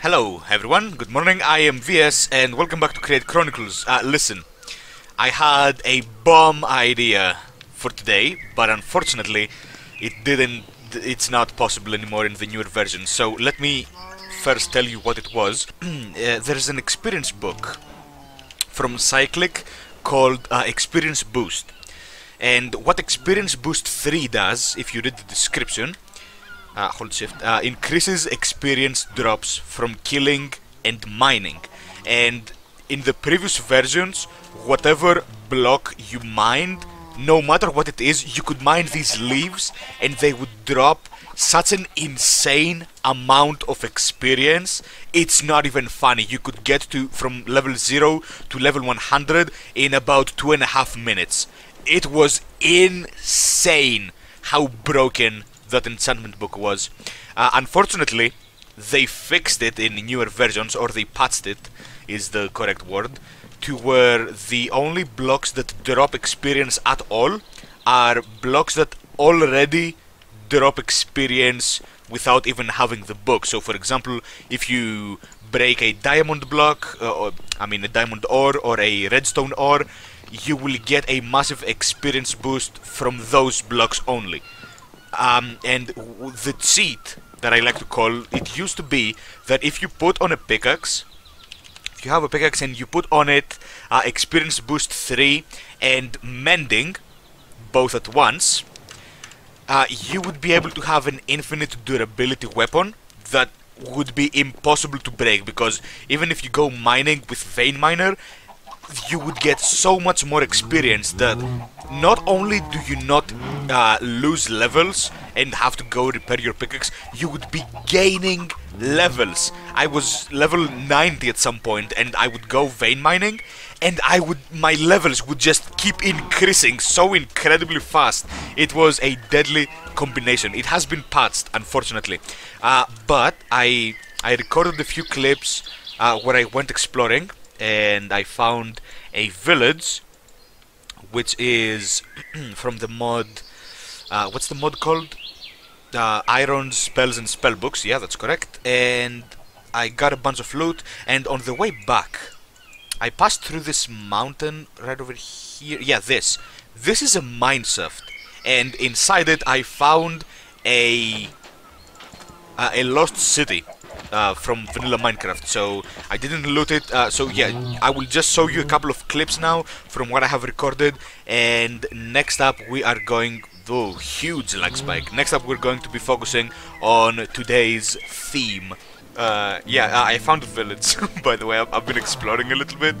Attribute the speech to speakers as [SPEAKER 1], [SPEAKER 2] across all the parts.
[SPEAKER 1] Hello everyone, good morning, I am VS and welcome back to Create Chronicles. Uh, listen, I had a bomb idea for today, but unfortunately it didn't, it's not possible anymore in the newer version. So let me first tell you what it was. uh, there's an experience book from Cyclic called uh, Experience Boost. And what Experience Boost 3 does, if you read the description, uh, hold shift, uh, increases experience drops from killing and mining. And in the previous versions, whatever block you mined, no matter what it is, you could mine these leaves and they would drop such an insane amount of experience. It's not even funny. You could get to from level 0 to level 100 in about two and a half minutes. It was insane how broken that enchantment book was. Uh, unfortunately, they fixed it in newer versions, or they patched it, is the correct word, to where the only blocks that drop experience at all are blocks that already drop experience without even having the book. So, for example, if you break a diamond block, uh, or, I mean a diamond ore or a redstone ore, you will get a massive experience boost from those blocks only. Um, and the cheat that I like to call it used to be that if you put on a pickaxe, if you have a pickaxe and you put on it uh, experience boost 3 and mending both at once, uh, you would be able to have an infinite durability weapon that would be impossible to break because even if you go mining with vein miner you would get so much more experience that not only do you not uh, lose levels and have to go repair your pickaxe, you would be gaining levels. I was level 90 at some point and I would go vein mining and I would my levels would just keep increasing so incredibly fast. It was a deadly combination. It has been patched, unfortunately, uh, but I I recorded a few clips uh, where I went exploring and I found a village which is from the mod uh, what's the mod called? Uh, iron spells and spell books. Yeah that's correct. And I got a bunch of loot and on the way back I passed through this mountain right over here. Yeah this. This is a mineshaft and inside it I found a uh, a lost city uh, from vanilla Minecraft so I didn't loot it uh, so yeah I will just show you a couple of clips now from what I have recorded and next up we are going oh huge lag spike next up we're going to be focusing on today's theme uh, yeah, I found a village, by the way. I've, been exploring a little bit.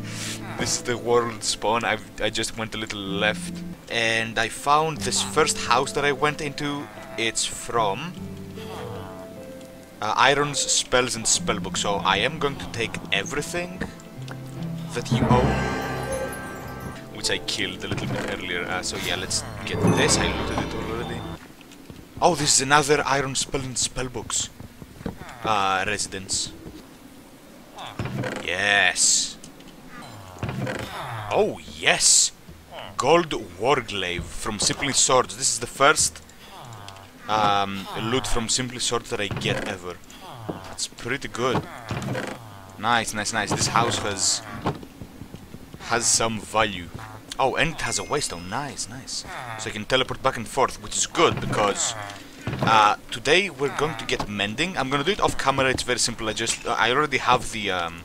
[SPEAKER 1] This is the world spawn. I've, I just went a little left. And I found this first house that I went into. It's from uh, Iron's spells and spellbook. So I am going to take everything that you own, which I killed a little bit earlier. Uh, so yeah, let's get this. I looted it already. Oh, this is another Iron spell and spellbooks uh, residence. Yes. Oh yes. Gold Warglaive from Simply Swords. This is the first um, loot from Simply Swords that I get ever. It's pretty good. Nice, nice, nice. This house has has some value. Oh, and it has a waystone. Nice, nice. So I can teleport back and forth, which is good because uh, today we're going to get mending. I'm gonna do it off camera. It's very simple. I just uh, I already have the um,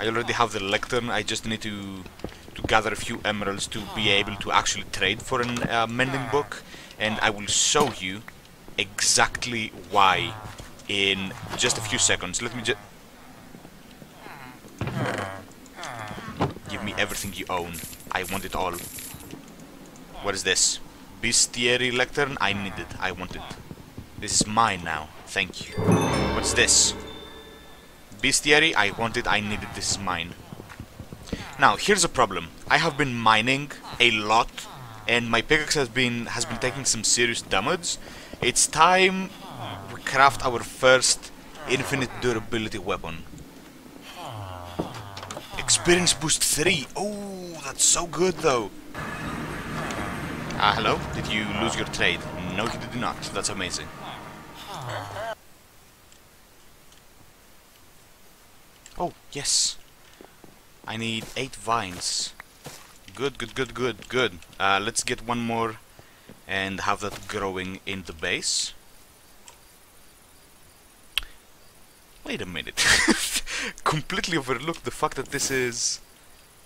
[SPEAKER 1] I already have the lectern. I just need to to gather a few emeralds to be able to actually trade for an uh, mending book, and I will show you exactly why in just a few seconds. Let me just... Give me everything you own. I want it all. What is this? Bestiary lectern? I need it. I want it. This is mine now. Thank you. What's this? Bestiary? I want it. I need it. This is mine. Now, here's a problem. I have been mining a lot and my pickaxe has been has been taking some serious damage it's time we craft our first infinite durability weapon. Experience boost 3. Oh, that's so good though. Ah, hello? Did you lose your trade? No, you did not. That's amazing. Oh, yes. I need eight vines. Good, good, good, good, good. Uh, let's get one more and have that growing in the base. Wait a minute. Completely overlooked the fact that this is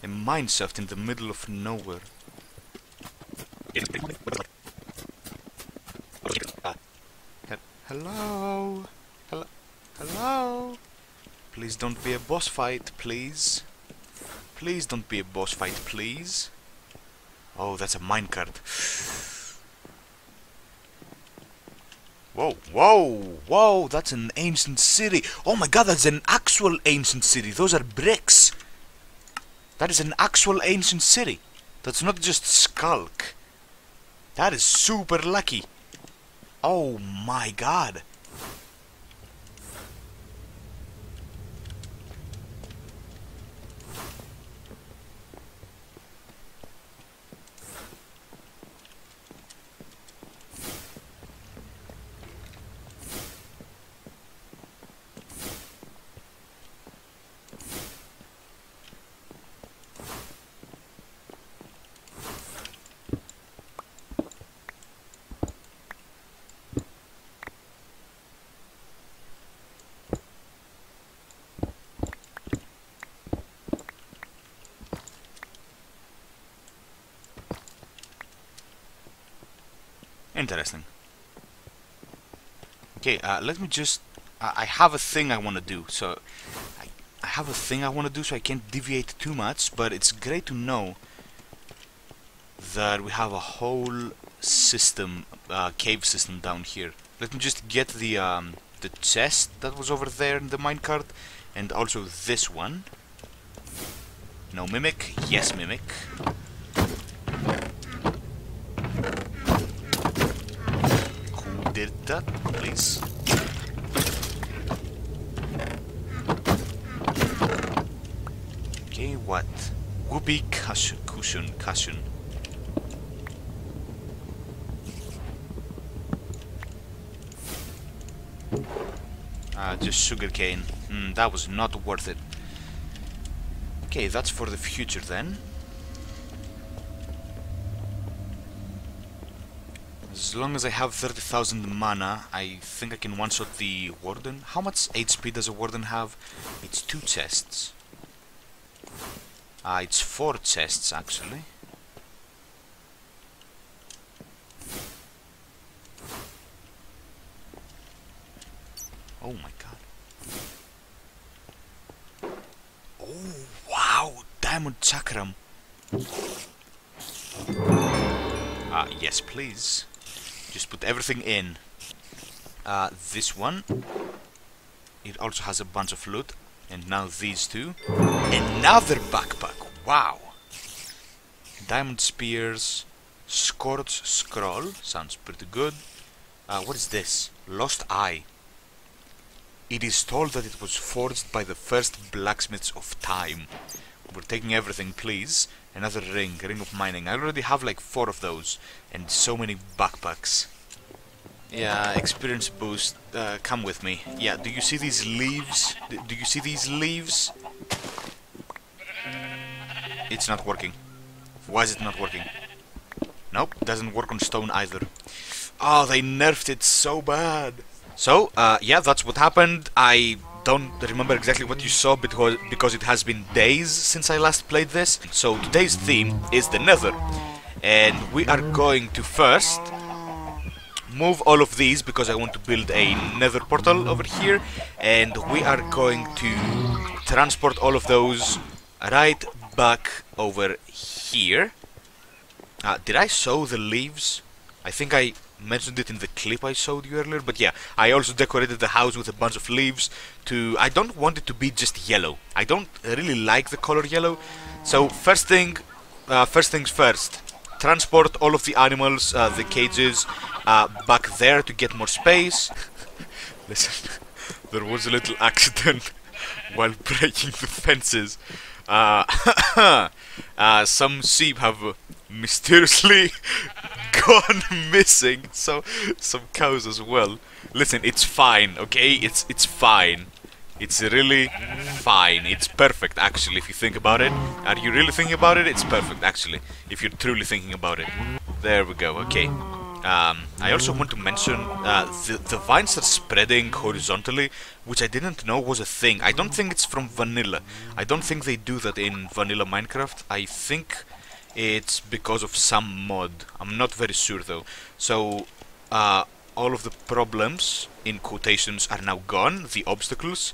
[SPEAKER 1] a mineshaft in the middle of nowhere. Hello? Hello? Hello? Please don't be a boss fight, please. Please don't be a boss fight, please. Oh, that's a minecart. Whoa, whoa, whoa, that's an ancient city. Oh my god, that's an actual ancient city. Those are bricks. That is an actual ancient city. That's not just Sculk. That is super lucky. Oh my god. Interesting. Okay, uh, let me just... Uh, I have a thing I want to do, so... I, I have a thing I want to do, so I can't deviate too much, but it's great to know that we have a whole system, uh, cave system down here. Let me just get the, um, the chest that was over there in the minecart, and also this one. No mimic? Yes, mimic. did that, please? Okay, what? Whoopee cushion, cushion, cushion. Ah, just sugarcane. Mm, that was not worth it. Okay, that's for the future then. As long as I have 30,000 mana, I think I can one-shot the Warden. How much HP does a Warden have? It's two chests. Ah, it's four chests, actually. Oh my god. Oh, wow! Diamond Chakram! Ah, yes please. Just put everything in. Uh, this one. It also has a bunch of loot. And now these two. Another backpack. Wow. Diamond spears. Scorch scroll. Sounds pretty good. Uh, what is this? Lost Eye. It is told that it was forged by the first blacksmiths of time. We're taking everything, please. Another ring, ring of mining. I already have like four of those, and so many backpacks. Yeah, experience boost. Uh, come with me. Yeah, do you see these leaves? D do you see these leaves? It's not working. Why is it not working? Nope, doesn't work on stone either. Oh, they nerfed it so bad. So, uh, yeah, that's what happened. I don't remember exactly what you saw because, because it has been days since I last played this. So today's theme is the nether. And we are going to first move all of these because I want to build a nether portal over here. And we are going to transport all of those right back over here. Uh, did I sow the leaves? I think I mentioned it in the clip I showed you earlier, but yeah, I also decorated the house with a bunch of leaves to... I don't want it to be just yellow. I don't really like the color yellow. So first thing, uh, first things first, transport all of the animals, uh, the cages, uh, back there to get more space. Listen, there was a little accident while breaking the fences. Uh, uh, some sheep have mysteriously gone missing. So some cows as well. Listen, it's fine, okay? It's it's fine. It's really fine. It's perfect, actually, if you think about it. Are you really thinking about it? It's perfect, actually, if you're truly thinking about it. There we go, okay. Um, I also want to mention uh, the, the vines are spreading horizontally, which I didn't know was a thing. I don't think it's from vanilla. I don't think they do that in vanilla Minecraft. I think it's because of some mod. I'm not very sure though. So uh, all of the problems in quotations are now gone, the obstacles.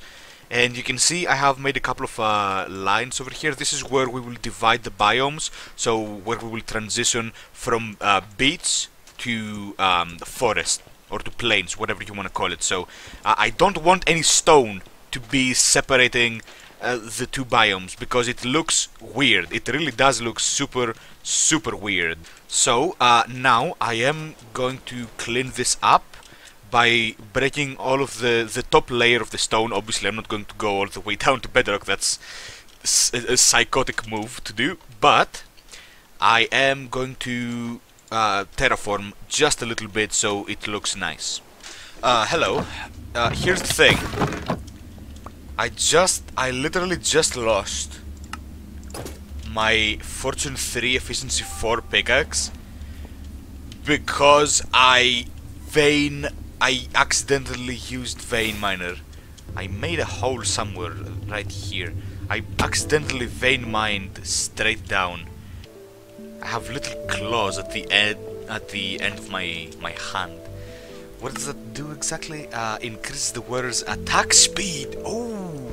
[SPEAKER 1] And you can see I have made a couple of uh, lines over here. This is where we will divide the biomes. So where we will transition from uh, beach to um, forest or to plains, whatever you want to call it. So uh, I don't want any stone to be separating uh, the two biomes because it looks weird. It really does look super, super weird. So uh, now I am going to clean this up by breaking all of the, the top layer of the stone. Obviously I'm not going to go all the way down to bedrock, that's a, a psychotic move to do, but I am going to uh, terraform just a little bit so it looks nice. Uh, hello, uh, here's the thing. I just, I literally just lost my Fortune 3 Efficiency 4 pickaxe because I vein, I accidentally used vein miner. I made a hole somewhere right here. I accidentally vein mined straight down. I have little claws at the end at the end of my my hand. What does that do exactly? Uh, increase the wearer's attack speed. Oh,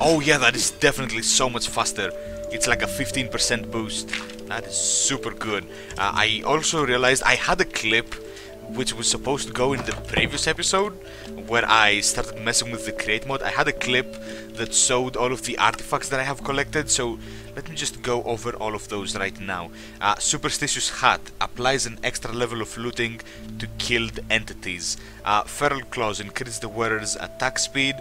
[SPEAKER 1] oh yeah, that is definitely so much faster. It's like a 15% boost. That is super good. Uh, I also realized I had a clip which was supposed to go in the previous episode where I started messing with the create mode. I had a clip that showed all of the artifacts that I have collected, so let me just go over all of those right now. Uh, Superstitious Hat applies an extra level of looting to killed entities. Uh, Feral Claws increase the wearer's attack speed.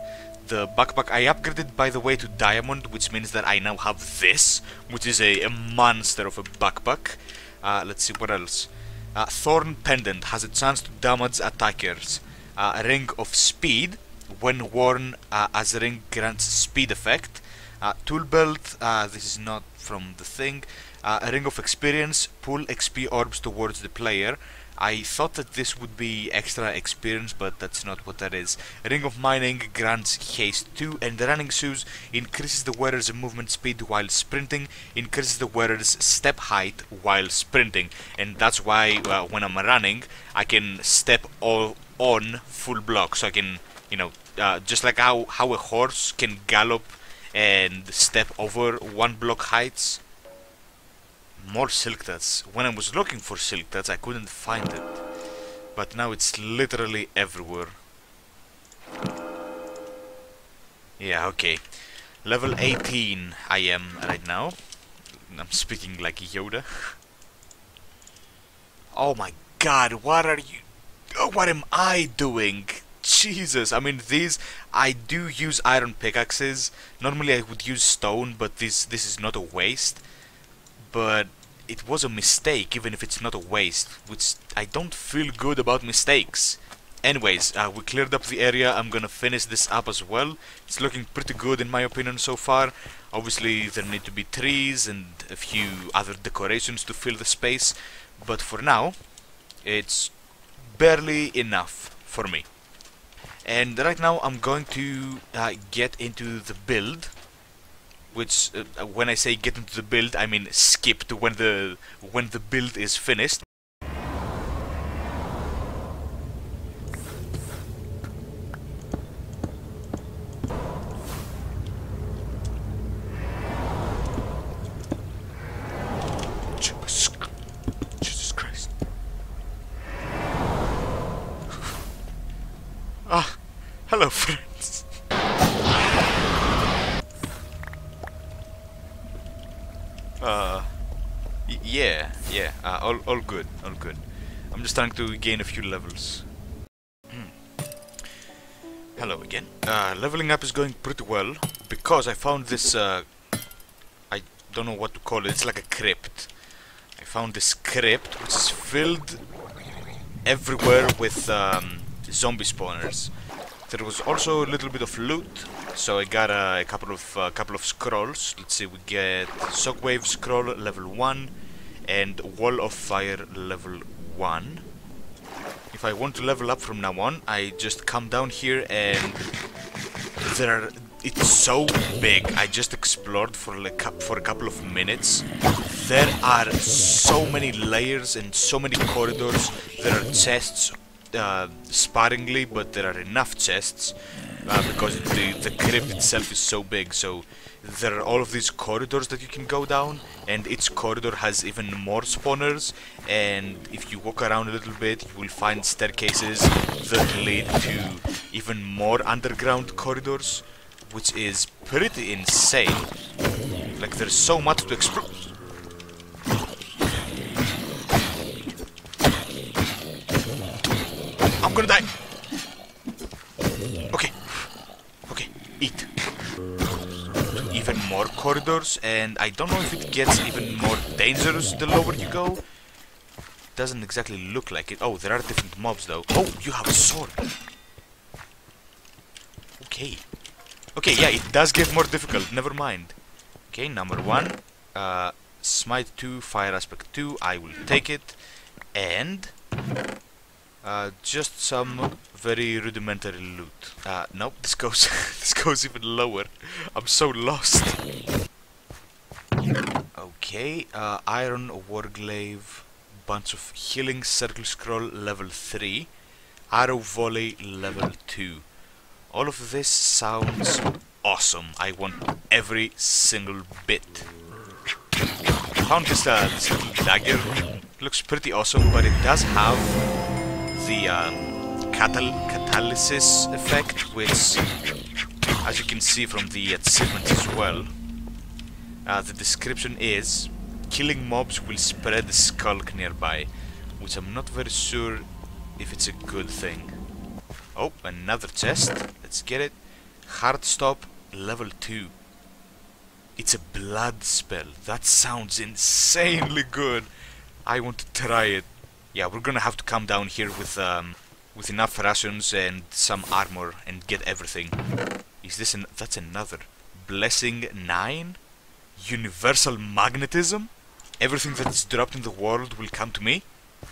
[SPEAKER 1] The backpack I upgraded by the way to diamond, which means that I now have this, which is a, a monster of a backpack. Uh, let's see what else. Uh, Thorn Pendant has a chance to damage attackers. Uh, ring of Speed, when worn uh, as a ring grants speed effect. Uh, tool Belt, uh, this is not from the thing. Uh, a Ring of Experience, pull XP orbs towards the player. I thought that this would be extra experience, but that's not what that is. Ring of Mining grants haste 2, and running shoes increases the wearer's movement speed while sprinting, increases the wearer's step height while sprinting, and that's why uh, when I'm running, I can step all on full block, so I can, you know, uh, just like how, how a horse can gallop and step over one block heights, more silk tats. When I was looking for silk tats, I couldn't find it. But now it's literally everywhere. Yeah, okay. Level 18 I am right now. I'm speaking like Yoda. oh my god, what are you... Oh, what am I doing? Jesus, I mean these I do use iron pickaxes. Normally I would use stone, but this this is not a waste but it was a mistake even if it's not a waste, which I don't feel good about mistakes. Anyways, uh, we cleared up the area, I'm gonna finish this up as well. It's looking pretty good in my opinion so far. Obviously there need to be trees and a few other decorations to fill the space, but for now, it's barely enough for me. And right now I'm going to uh, get into the build which uh, when I say get into the build, I mean skip to when the when the build is finished. Jesus Christ. Ah, hello friends. Uh, yeah, yeah, uh, all, all good, all good. I'm trying to gain a few levels. Hmm. Hello again. Uh, leveling up is going pretty well because I found this, uh, I don't know what to call it, it's like a crypt. I found this crypt which is filled everywhere with um, zombie spawners. There was also a little bit of loot, so I got uh, a couple of uh, couple of scrolls. Let's see, we get Shockwave scroll level one and Wall of Fire level one. If I want to level up from now on, I just come down here and there are, it's so big. I just explored for like for a couple of minutes. There are so many layers and so many corridors. There are chests uh, sparingly, but there are enough chests uh, because the, the crypt itself is so big. So there are all of these corridors that you can go down, and each corridor has even more spawners. And if you walk around a little bit, you will find staircases that lead to even more underground corridors, which is pretty insane. Like there's so much to explore. I'm gonna die. Okay. Eat. Even more corridors, and I don't know if it gets even more dangerous the lower you go. Doesn't exactly look like it. Oh, there are different mobs though. Oh, you have a sword. Okay. Okay, yeah, it does get more difficult. Never mind. Okay, number one. Uh, Smite 2, Fire Aspect 2. I will take it. And... Uh, just some very rudimentary loot. Uh, nope, this goes this goes even lower. I'm so lost. Okay, uh, Iron Warglaive, bunch of Healing Circle Scroll level 3, Arrow Volley level 2. All of this sounds awesome. I want every single bit. Found this, uh, this little dagger. Looks pretty awesome, but it does have the um, catal catalysis effect, which, as you can see from the achievement as well, uh, the description is killing mobs will spread the sculk nearby, which I'm not very sure if it's a good thing. Oh, another chest. Let's get it. Heartstop level 2. It's a blood spell. That sounds insanely good. I want to try it yeah, we're gonna have to come down here with um, with enough rations and some armor and get everything. Is this an that's another blessing nine? Universal magnetism? Everything that is dropped in the world will come to me?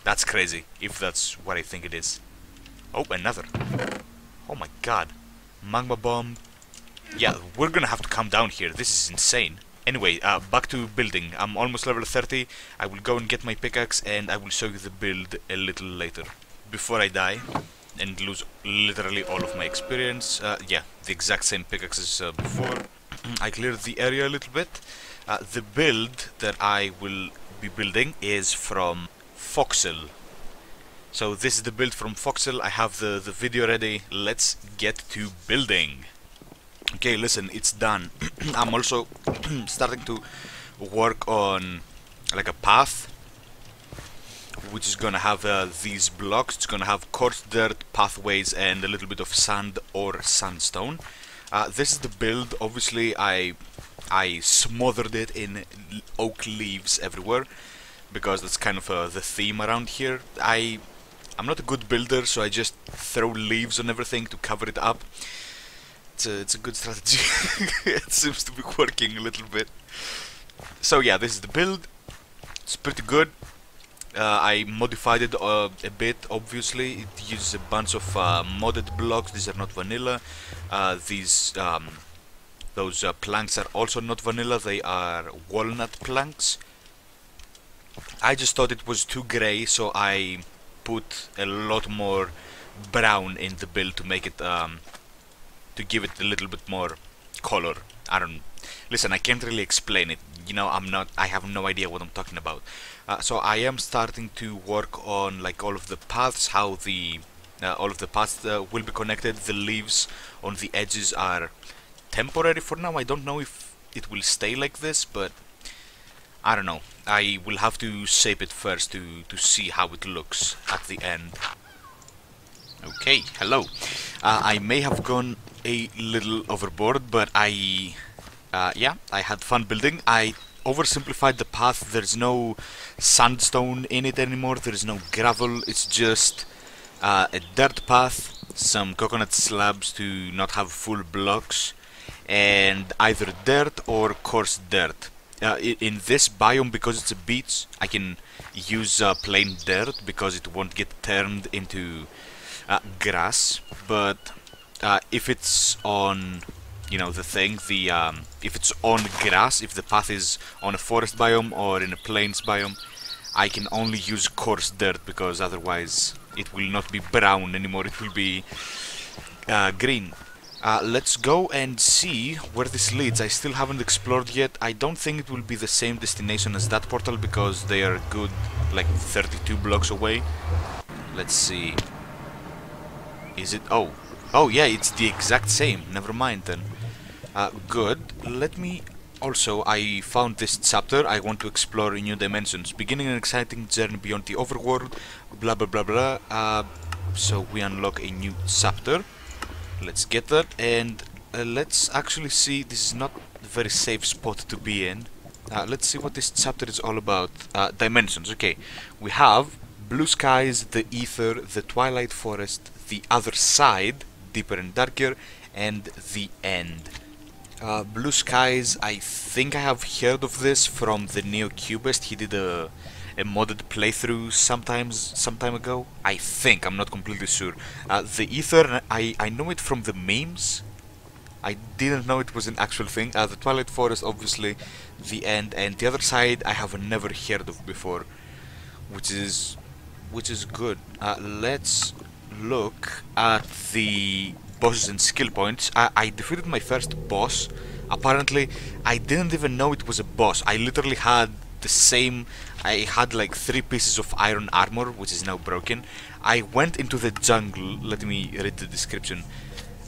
[SPEAKER 1] That's crazy, if that's what I think it is. Oh, another. Oh my god. Magma bomb. Yeah, we're gonna have to come down here. This is insane. Anyway, uh, back to building. I'm almost level 30. I will go and get my pickaxe and I will show you the build a little later. Before I die and lose literally all of my experience. Uh, yeah, the exact same pickaxe as uh, before. I cleared the area a little bit. Uh, the build that I will be building is from Foxel. So this is the build from Foxel. I have the, the video ready. Let's get to building. Okay, listen, it's done. I'm also starting to work on like a path which is gonna have uh, these blocks. It's gonna have coarse dirt, pathways, and a little bit of sand or sandstone. Uh, this is the build. Obviously, I I smothered it in oak leaves everywhere because that's kind of uh, the theme around here. I I'm not a good builder, so I just throw leaves on everything to cover it up it's a, it's a good strategy. it seems to be working a little bit. So yeah, this is the build. It's pretty good. Uh, I modified it uh, a bit, obviously. It uses a bunch of uh, modded blocks. These are not vanilla. Uh, these um, those uh, planks are also not vanilla. They are walnut planks. I just thought it was too grey, so I put a lot more brown in the build to make it um, to give it a little bit more color. I don't listen. I can't really explain it. You know, I'm not. I have no idea what I'm talking about. Uh, so I am starting to work on like all of the paths, how the uh, all of the paths uh, will be connected. The leaves on the edges are temporary for now. I don't know if it will stay like this, but I don't know. I will have to shape it first to to see how it looks at the end. Okay, hello. Uh, I may have gone a little overboard, but I, uh, yeah, I had fun building. I oversimplified the path. There's no sandstone in it anymore. There's no gravel. It's just uh, a dirt path, some coconut slabs to not have full blocks, and either dirt or coarse dirt. Uh, in this biome, because it's a beach, I can use uh, plain dirt because it won't get turned into uh, grass. But uh, if it's on, you know, the thing, the um, if it's on grass, if the path is on a forest biome or in a plains biome, I can only use coarse dirt because otherwise it will not be brown anymore. It will be uh, green. Uh, let's go and see where this leads. I still haven't explored yet. I don't think it will be the same destination as that portal because they are good like 32 blocks away. Let's see. Is it? Oh. Oh yeah, it's the exact same. Never mind then. Uh, good. Let me... Also, I found this chapter. I want to explore new dimensions. Beginning an exciting journey beyond the overworld. Blah blah blah blah. Uh, so we unlock a new chapter let's get that and uh, let's actually see this is not a very safe spot to be in uh, let's see what this chapter is all about uh, dimensions okay we have blue skies the aether the twilight forest the other side deeper and darker and the end uh, blue skies I think I have heard of this from the NeoCubest he did a a modded playthrough sometimes some time ago. I think I'm not completely sure. Uh, the Aether, I I know it from the memes. I didn't know it was an actual thing. Uh, the Twilight Forest, obviously, the end, and the other side I have never heard of before, which is which is good. Uh, let's look at the bosses and skill points. I, I defeated my first boss. Apparently, I didn't even know it was a boss. I literally had the same I had like three pieces of iron armor which is now broken I went into the jungle let me read the description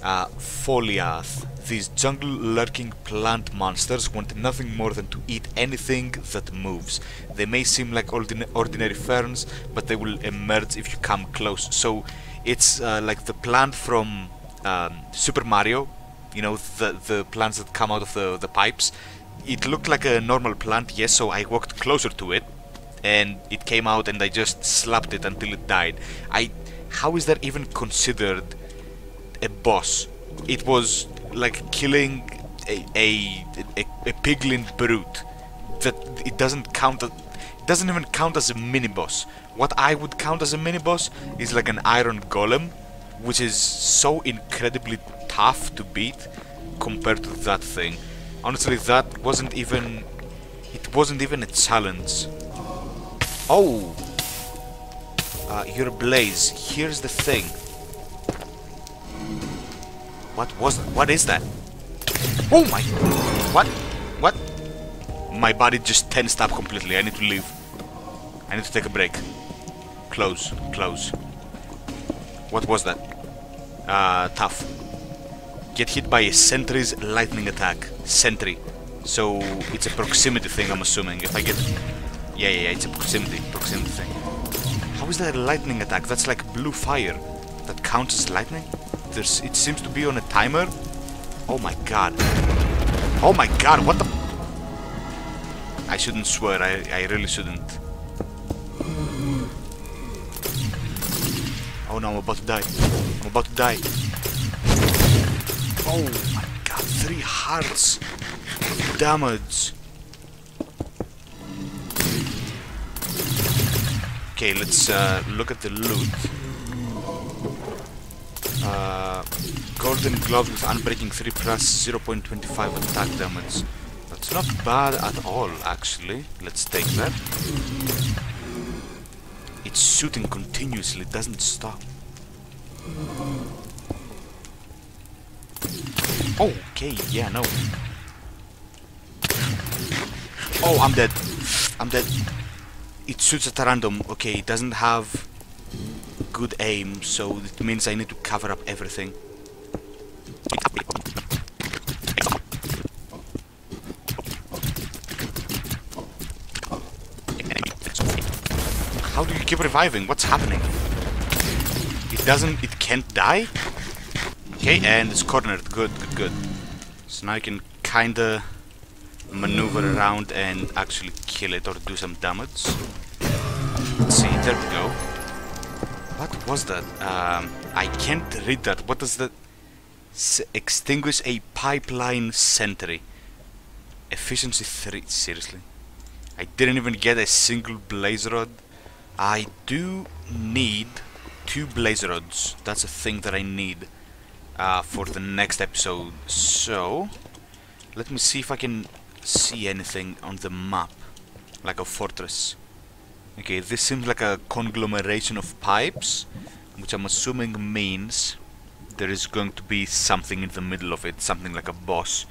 [SPEAKER 1] uh, Foliaath these jungle lurking plant monsters want nothing more than to eat anything that moves they may seem like ordin ordinary ferns but they will emerge if you come close so it's uh, like the plant from um, Super Mario you know the the plants that come out of the, the pipes it looked like a normal plant, yes, so I walked closer to it and it came out and I just slapped it until it died. I how is that even considered a boss? It was like killing a a, a, a piglin brute. That it doesn't count. it doesn't even count as a mini boss. What I would count as a mini boss is like an iron golem, which is so incredibly tough to beat compared to that thing. Honestly, that wasn't even... It wasn't even a challenge. Oh! Uh, your blaze. Here's the thing. What was that? What is that? Oh my... What? What? My body just tensed up completely. I need to leave. I need to take a break. Close. Close. What was that? Uh, tough get hit by a sentry's lightning attack. Sentry. So it's a proximity thing, I'm assuming. If I get... Yeah, yeah, yeah, it's a proximity, proximity thing. How is that a lightning attack? That's like blue fire. That counts as lightning? There's, it seems to be on a timer. Oh my god. Oh my god, what the... I shouldn't swear, I, I really shouldn't. No, I'm about to die. I'm about to die. Oh my god, three hearts damage. Okay, let's uh, look at the loot. Uh, golden gloves with unbreaking 3 plus 0.25 attack damage. That's not bad at all, actually. Let's take that. It's shooting continuously, doesn't stop. Okay, yeah, no. Oh, I'm dead. I'm dead. It shoots at random. Okay, it doesn't have good aim, so it means I need to cover up everything. How do you keep reviving? What's happening? It doesn't... It can't die? Okay, and it's cornered. Good, good, good. So now I can kinda maneuver around and actually kill it or do some damage. Let's see, there we go. What was that? Um, I can't read that. What does that? S extinguish a pipeline sentry. Efficiency 3. Seriously? I didn't even get a single blaze rod. I do need two blaze rods. That's a thing that I need uh, for the next episode. So, let me see if I can see anything on the map. Like a fortress. Okay, this seems like a conglomeration of pipes, which I'm assuming means there is going to be something in the middle of it, something like a boss.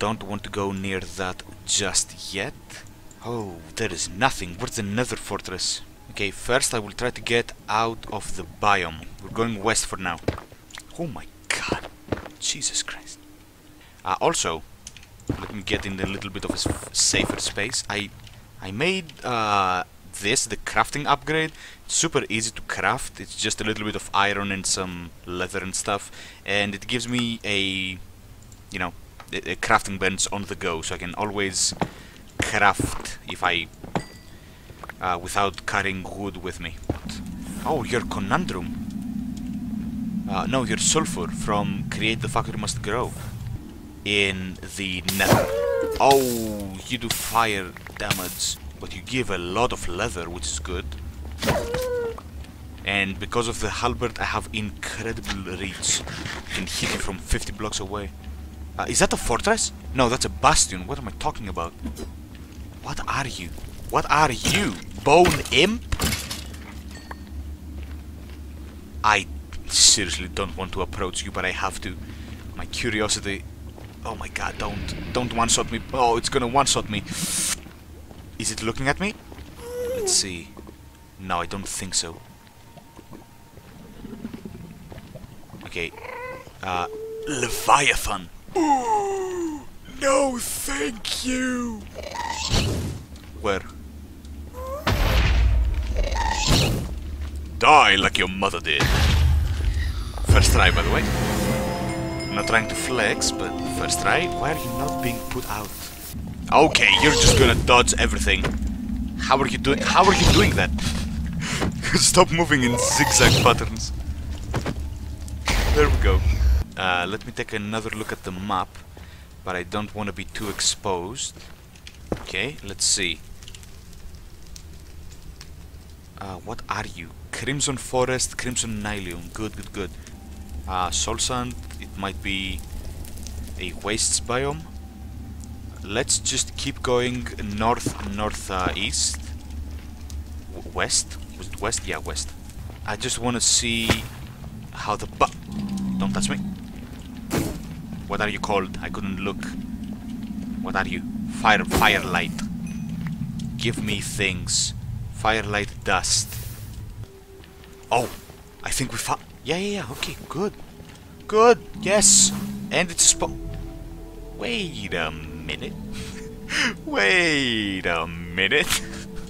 [SPEAKER 1] Don't want to go near that just yet. Oh, there is nothing. Where's the nether fortress? Okay, first I will try to get out of the biome. We're going west for now. Oh my god. Jesus Christ. Uh, also, let me get in a little bit of a safer space. I I made uh, this, the crafting upgrade, super easy to craft. It's just a little bit of iron and some leather and stuff, and it gives me a, you know, a, a crafting bench on the go, so I can always craft if I, uh, without carrying wood with me. Oh, your conundrum. Uh, no, your sulfur from Create the Factory Must Grow in the nether. Oh, you do fire damage but you give a lot of leather, which is good. And because of the halberd, I have incredible reach. I can hit from 50 blocks away. Uh, is that a fortress? No, that's a bastion. What am I talking about? What are you? What are you? Bone imp? I seriously don't want to approach you, but I have to. My curiosity... Oh my god, don't. Don't one-shot me. Oh, it's gonna one-shot me. Is it looking at me? Let's see. No, I don't think so. Okay. Uh, Leviathan. Ooh, no, thank you. Where? Die like your mother did. First try, by the way. I'm not trying to flex, but first try. Why are you not being put out? Okay, you're just gonna dodge everything. How are you doing? How are you doing that? Stop moving in zigzag patterns. There we go. Uh, let me take another look at the map, but I don't want to be too exposed. Okay, let's see. Uh, what are you? Crimson Forest, Crimson Nylium. Good, good, good. Uh, Soul Sand, it might be a wastes biome let's just keep going north, north, uh, west. Was it west? Yeah, west. I just want to see how the bu- Don't touch me. What are you called? I couldn't look. What are you? Fire, firelight. Give me things. Firelight dust. Oh, I think we found. Yeah, yeah, yeah. Okay, good, good. Yes, and it's a spot. Wait a minute. Wait a minute.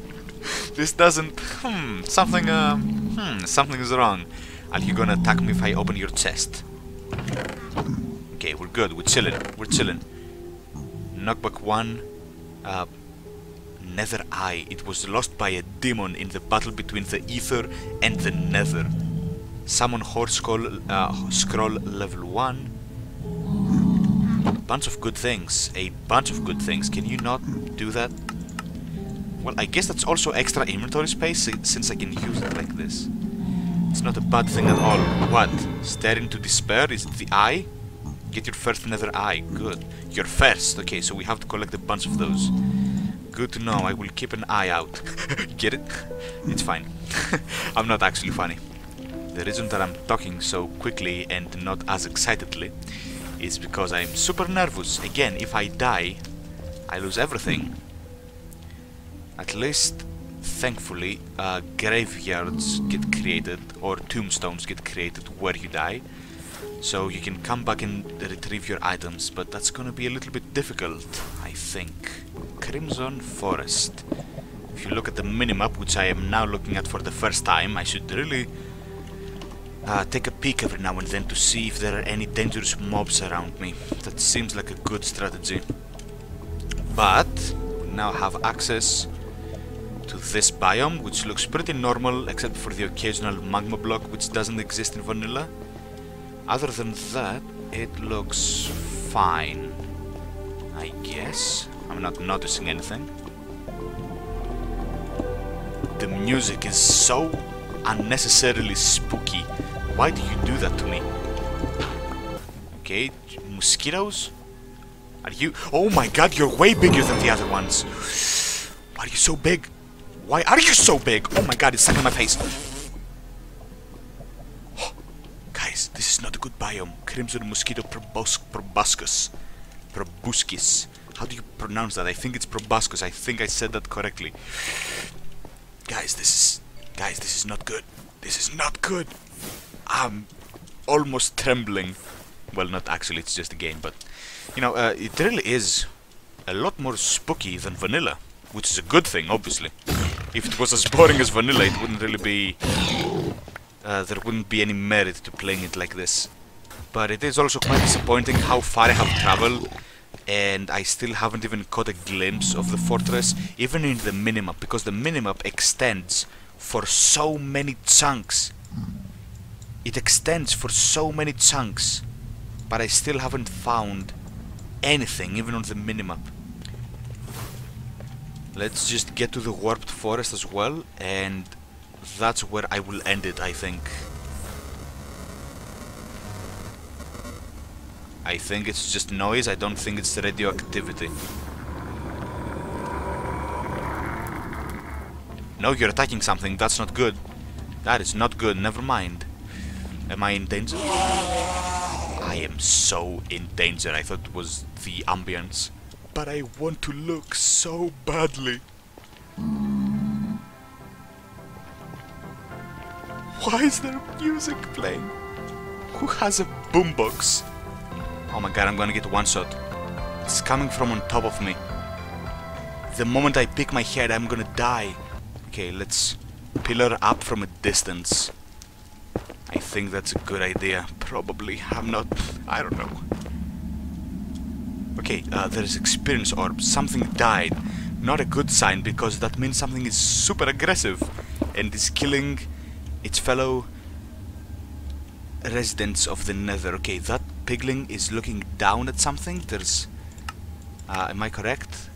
[SPEAKER 1] this doesn't... Hmm, something, uh, hmm, something is wrong. Are you gonna attack me if I open your chest? Okay, we're good. We're chilling. We're chilling. Knockback 1. Uh, Nether Eye. It was lost by a demon in the battle between the Aether and the Nether. Summon Horse Scroll, uh, Scroll level 1 bunch of good things. A bunch of good things. Can you not do that? Well, I guess that's also extra inventory space since I can use it like this. It's not a bad thing at all. What? Stare into despair? Is it the eye? Get your first nether eye. Good. Your first. Okay, so we have to collect a bunch of those. Good to know. I will keep an eye out. Get it? It's fine. I'm not actually funny. The reason that I'm talking so quickly and not as excitedly is because I'm super nervous. Again, if I die, I lose everything. At least, thankfully, uh, graveyards get created, or tombstones get created where you die. So you can come back and retrieve your items, but that's gonna be a little bit difficult, I think. Crimson Forest. If you look at the minimap, which I am now looking at for the first time, I should really uh, take a peek every now and then to see if there are any dangerous mobs around me. That seems like a good strategy. But we now have access to to this biome, which looks pretty normal except for the occasional magma block which doesn't exist in vanilla. Other than that, it looks fine. I guess. I'm not noticing anything. The music is so unnecessarily spooky. Why do you do that to me? Okay, mosquitoes? Are you... Oh my god, you're way bigger than the other ones. Why are you so big? Why are you so big? Oh my god, it's stuck in my face. Guys, this is not a good biome. Crimson mosquito probos proboscis. Proboscis. How do you pronounce that? I think it's proboscis. I think I said that correctly. Guys, this is... Guys, this is not good. This is not good. I'm almost trembling. Well, not actually, it's just a game, but... You know, uh, it really is a lot more spooky than vanilla. Which is a good thing, obviously. If it was as boring as vanilla, it wouldn't really be... Uh, there wouldn't be any merit to playing it like this. But it is also quite disappointing how far I have traveled and I still haven't even caught a glimpse of the fortress, even in the minimap, because the minimap extends for so many chunks. It extends for so many chunks, but I still haven't found anything, even on the minimap. Let's just get to the warped forest as well, and that's where I will end it, I think. I think it's just noise, I don't think it's radioactivity. No, you're attacking something, that's not good. That is not good, never mind. Am I in danger? I am so in danger, I thought it was the ambience. But I want to look so badly. Why is there music playing? Who has a boombox? Oh my god, I'm gonna get one shot. It's coming from on top of me. The moment I pick my head, I'm gonna die. Okay, let's pillar up from a distance. I think that's a good idea. Probably. I'm not... I don't know. Okay, uh, there's experience orb. Something died. Not a good sign, because that means something is super aggressive and is killing its fellow residents of the nether. Okay, that piglin is looking down at something. There's... Uh, am I correct?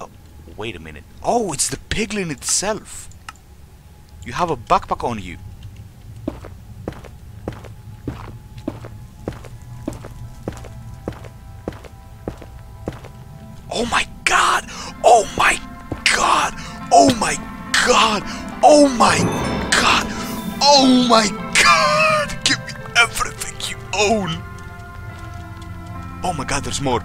[SPEAKER 1] Oh, wait a minute. Oh, it's the piglin itself! You have a backpack on you. Oh my god! Oh my god! Oh my god! Oh my god! Oh my god! Give me everything you own! Oh my god, there's more.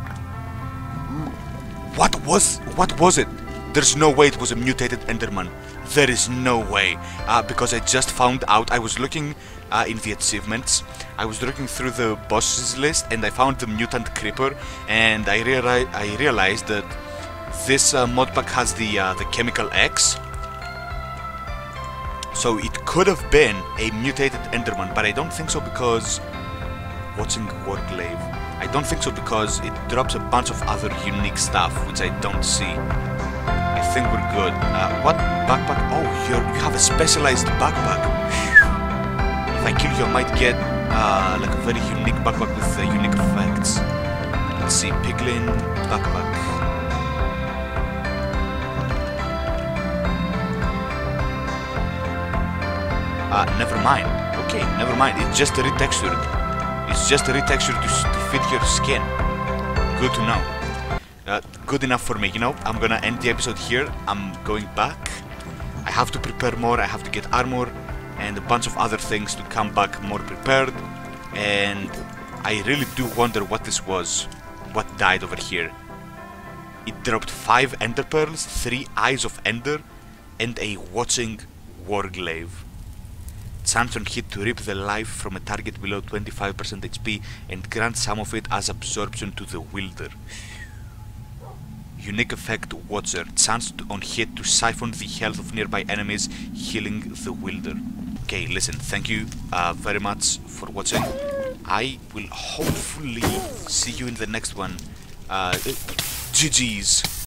[SPEAKER 1] What was what was it? There's no way it was a mutated Enderman. There is no way. Uh, because I just found out, I was looking uh, in the achievements, I was looking through the bosses list and I found the mutant creeper and I, reali I realized that this uh, modpack has the, uh, the chemical X. So it could have been a mutated Enderman, but I don't think so because watching Warglaive. I don't think so because it drops a bunch of other unique stuff which I don't see. I think we're good. Uh, what backpack? Oh, you you have a specialized backpack. If I kill you, I might get uh, like a very unique backpack with uh, unique effects. Let's see, Piglin backpack. Uh, never mind. Okay, never mind. It's just a retextured. It's just retextured to, to fit your skin. Good to know. Uh, good enough for me, you know? I'm gonna end the episode here. I'm going back. I have to prepare more. I have to get armor and a bunch of other things to come back more prepared. And I really do wonder what this was. What died over here. It dropped 5 ender pearls, 3 eyes of ender, and a watching warglaive. Chance on hit to rip the life from a target below 25% HP and grant some of it as absorption to the wielder. Unique effect Watcher. Chance on hit to siphon the health of nearby enemies, healing the wielder. Okay, listen, thank you uh, very much for watching. I will hopefully see you in the next one. Uh, GG's.